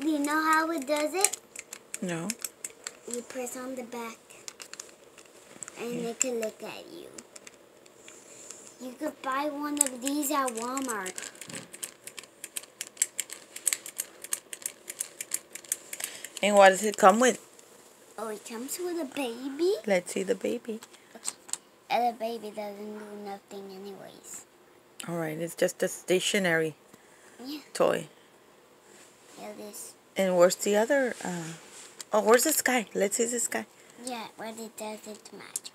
Do you know how it does it? No. You press on the back, and it can look at you. You could buy one of these at Walmart. And what does it come with? Oh, it comes with a baby, Let's see the baby. and the baby doesn't do nothing anyways. All right, it's just a stationary Yeah. toy. Yeah, this. And where's the other? Uh, oh, where's the Skye? Let's see the Skye. Yeah, what it does, it's magical.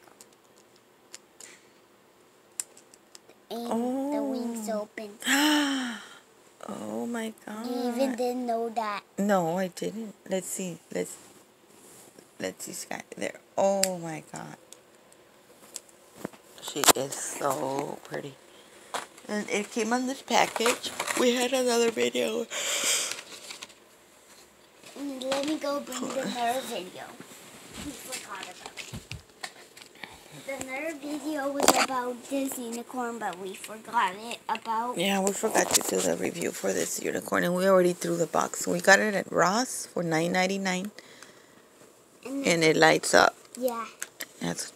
And the wings Oh. open. oh my god. You even didn't know that. No, I didn't. Let's see. Let's let's see Skye there. Oh my god. She is so pretty. And it came on this package. We had another video. Let me go bring the nerve video. We forgot about it. The nerve video was about this unicorn, but we forgot it about. Yeah, we forgot to do the review for this unicorn and we already threw the box. We got it at Ross for nine ninety nine And and it lights up. yeah, That's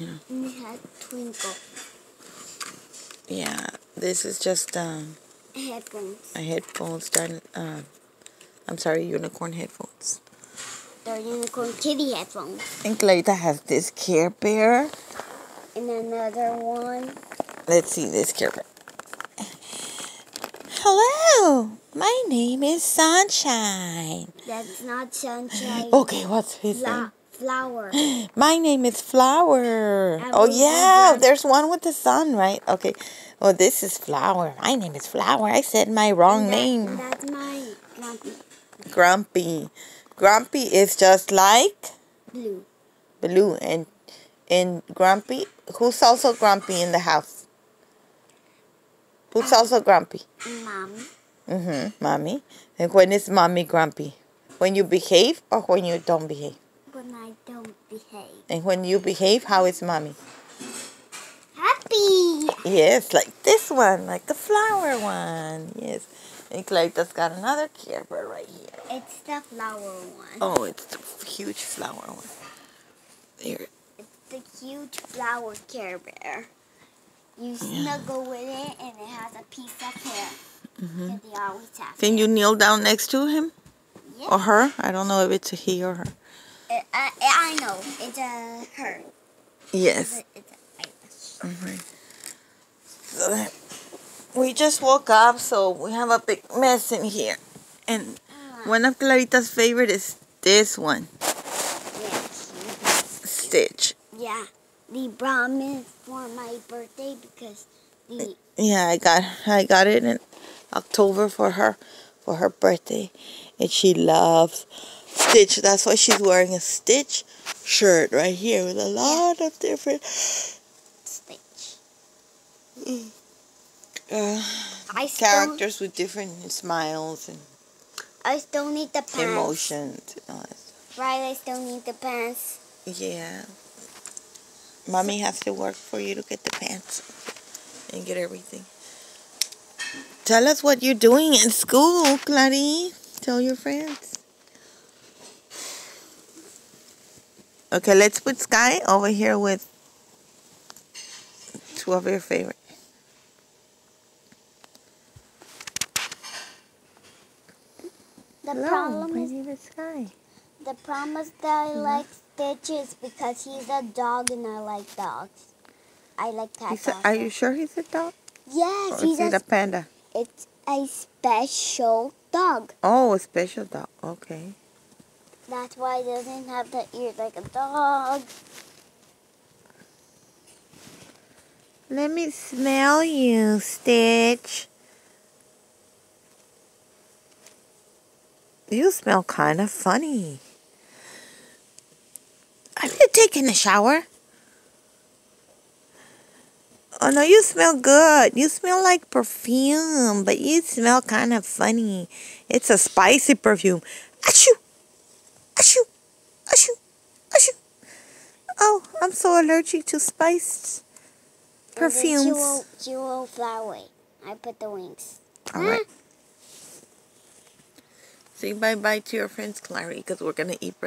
and it has twinkle yeah. This is just um headphones. a headphones done uh, I'm sorry, unicorn headphones. They're unicorn kitty headphones. And Clarita has this Care Bear. And another one. Let's see this Care Bear. Hello, my name is Sunshine. That's not sunshine. Okay, what's his Fla- name? flower. My name is Flower. I Oh yeah, that. there's one with the sun, right? Okay. Well, this is Flower. My name is Flower. I said my wrong That- name. That's mine. Grumpy. Grumpy. Grumpy is just like Blue. Blue and and Grumpy. Who's also grumpy in the house? Who's also grumpy? Mommy. Mm-hmm. Mommy. And when is mommy grumpy? When you behave or when you don't behave? When I don't behave. And when you behave, how is mommy? Happy. Yes, like this one, like the flower one. Yes. And Clarita's got another Care Bear right here. It's the flower one. Oh, it's the huge flower one. There. It's the huge flower Care Bear. You snuggle with it and it has a piece of hair. hmm they always have. Can you kneel down next to him Yeah. or her? I don't know if it's a he or her. Uh, I, I know. It's a her. Yes. It's a, it's a. So that- we just woke up, so we have a big mess in here. And ah. one of Clarita's favorite is this one, Yes. Stitch. Yeah. The brown is for my birthday because the Yeah, I got I got it in October for her for her birthday, and she loves Stitch. That's why she's wearing a Stitch shirt right here with a lot of different stitch. Mm. Uh, characters with different smiles and I still need the pants. emotions. And all that. Right, I still need the pants. Yeah. Mommy has to work for you to get the pants and get everything. Tell us what you're doing in school, Clarice. Tell your friends. Okay, let's put Skye over here with two of your favorite. The problem is is Skye. the problem is that I like stitches because he's a dog and I like dogs. I like cats. A, are you sure he's a dog? Yes, Or he's is a, a panda? it's a special dog. Oh, a special dog. Okay. That's why he doesn't have the ears like a dog. Let me smell you, Stitch. You smell kind of funny. Have you taken a shower? Oh no, you smell good. You smell like perfume, but you smell kind of funny. It's a spicy perfume. Achoo! Achoo! Achoo! Achoo! Oh, I'm so allergic to spiced perfumes. Won't, fly away. I put the wings. All right. Hmm? Say bye-bye to your friends, Clary, because we're going to eat breakfast.